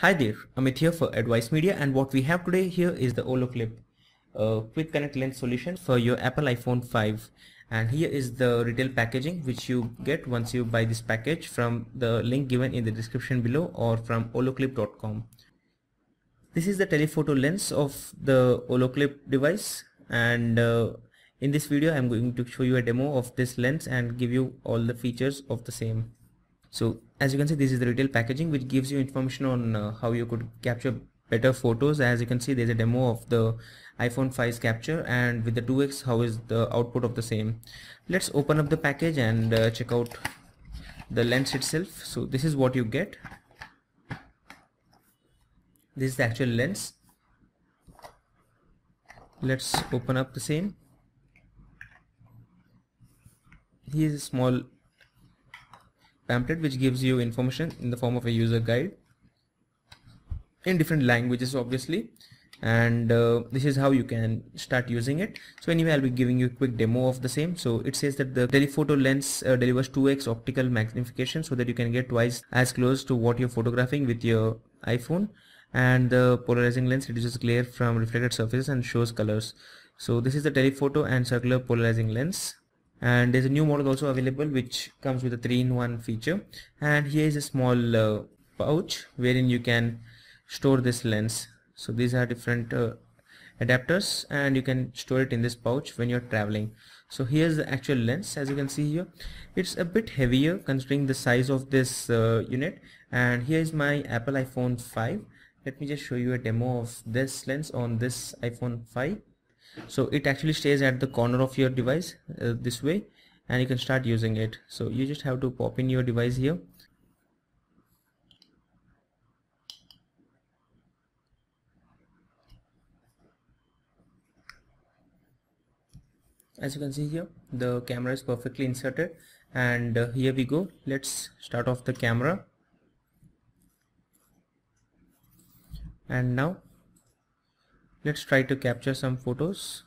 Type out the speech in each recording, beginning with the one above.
Hi there, Amit here for Advice Media and what we have today here is the Olloclip uh, quick connect lens solution for your Apple iPhone 5 and here is the retail packaging which you get once you buy this package from the link given in the description below or from olloclip.com. This is the telephoto lens of the Olloclip device and uh, in this video I'm going to show you a demo of this lens and give you all the features of the same. So as you can see this is the retail packaging which gives you information on uh, how you could capture better photos. As you can see there's a demo of the iPhone 5's capture and with the 2x how is the output of the same. Let's open up the package and uh, check out the lens itself. So this is what you get. This is the actual lens. Let's open up the same. Here's a small pamphlet which gives you information in the form of a user guide in different languages obviously. And uh, this is how you can start using it. So anyway I'll be giving you a quick demo of the same. So it says that the telephoto lens uh, delivers 2x optical magnification so that you can get twice as close to what you're photographing with your iPhone. And the polarizing lens reduces glare from reflected surfaces and shows colors. So this is the telephoto and circular polarizing lens and there's a new model also available which comes with a 3-in-1 feature. And here is a small uh, pouch wherein you can store this lens. So these are different uh, adapters and you can store it in this pouch when you're traveling. So here's the actual lens as you can see here. It's a bit heavier considering the size of this uh, unit. And here is my Apple iPhone 5 let me just show you a demo of this lens on this iPhone 5 so it actually stays at the corner of your device uh, this way and you can start using it. So you just have to pop in your device here. As you can see here the camera is perfectly inserted and uh, here we go. Let's start off the camera. And now let's try to capture some photos.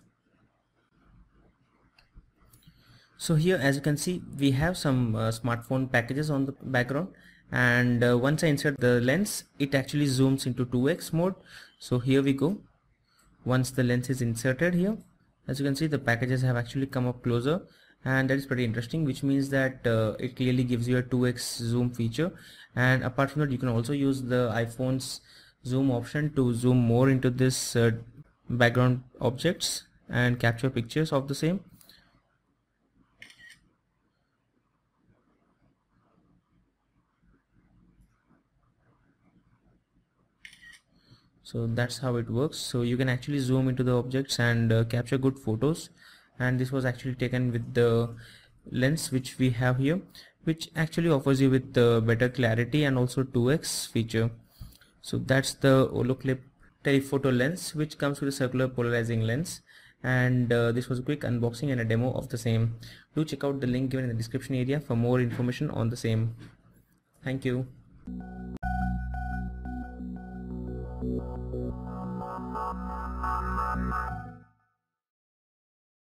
So here as you can see we have some uh, smartphone packages on the background. And uh, once I insert the lens it actually zooms into 2x mode. So here we go. Once the lens is inserted here as you can see the packages have actually come up closer. And that is pretty interesting which means that uh, it clearly gives you a 2x zoom feature. And apart from that you can also use the iPhone's zoom option to zoom more into this uh, background objects and capture pictures of the same. So that's how it works. So you can actually zoom into the objects and uh, capture good photos. And this was actually taken with the lens which we have here which actually offers you with uh, better clarity and also 2x feature so that's the Olloclip telephoto lens which comes with a circular polarizing lens. And uh, this was a quick unboxing and a demo of the same. Do check out the link given in the description area for more information on the same. Thank you